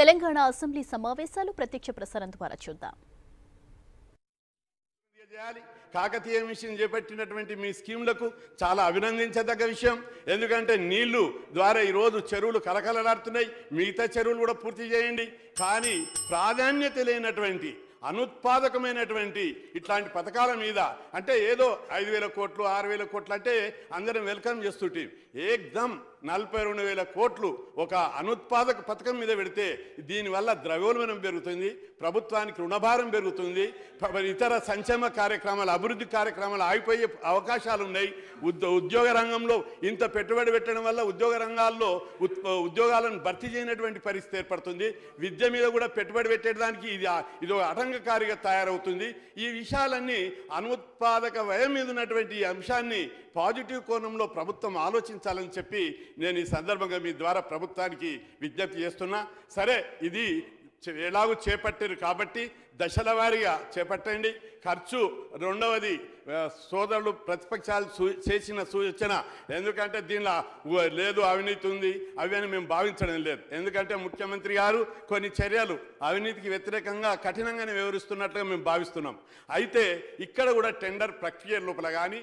Telangana assembly సమావేశాలు ప్రత్యక్ష ప్రసారం ద్వారా చూద్దాం. చేయాలి. కాకతీయ మిషన్ చేపట్టినటువంటి మీ స్కీమ్లకు చాలా అభినందించదగ్గ విషయం. ఎందుకంటే నీళ్ళు ద్వారా ఈరోజు చెరువులు కలకలలాడుతున్నాయి. మిగతా చెరువులు కూడా పూర్తి చేయండి. కానీ ప్రాధాన్యత లేనటువంటి అనుత్పాదకమైనటువంటి ఇట్లాంటి పథకాల మీద అంటే ఏదో ఐదు వేల కోట్లు ఆరు వేల కోట్లు అంటే అందరం వెల్కమ్ చేస్తుంటే. ఏకదం నలభై రెండు వేల కోట్లు ఒక అనుత్పాదక పథకం మీద పెడితే దీనివల్ల ద్రవ్యోల్బణం పెరుగుతుంది ప్రభుత్వానికి రుణభారం పెరుగుతుంది ఇతర సంక్షేమ కార్యక్రమాలు అభివృద్ధి కార్యక్రమాలు ఆగిపోయే అవకాశాలు ఉన్నాయి. ఉద్యో ఉద్యోగ రంగంలో ఇంత పెట్టుబడి పెట్టడం వల్ల ఉద్యోగ రంగాల్లో ఉత్- ఉద్యోగాలను భర్తీ చేయనటువంటి పరిస్థితి ఏర్పడుతుంది. విద్య మీద కూడా పెట్టుబడి పెట్టడానికి ఇది ఇది ఒక ఆటంకకారిగా తయారవుతుంది. ఈ విషయాలన్నీ అనుత్పాదక వ్యయం మీద ఉన్నటువంటి ఈ అంశాన్ని పాజిటివ్ కోణంలో ప్రభుత్వం ఆలోచించాలని చెప్పి నేను ఈ సందర్భంగా మీ ద్వారా ప్రభుత్వానికి విజ్ఞప్తి చేస్తున్నా. సరే ఇది ఎలాగూ చేపట్టారు కాబట్టి దశల వారీగా చేపట్టండి. ఖర్చు రెండవది సోదరులు ప్రతిపక్షాలు సూ- చేసిన సూచన. ఎందుకంటే దీనిలో లేదు అవినీతి ఉంది. అవి అని మేము భావించడం లేదు. ఎందుకంటే ముఖ్యమంత్రి గారు కొన్ని చర్యలు అవినీతికి వ్యతిరేకంగా కఠినంగానే వివరిస్తున్నట్లుగా మేము భావిస్తున్నాం. అయితే ఇక్కడ కూడా టెండర్ ప్రక్రియ లోపల కానీ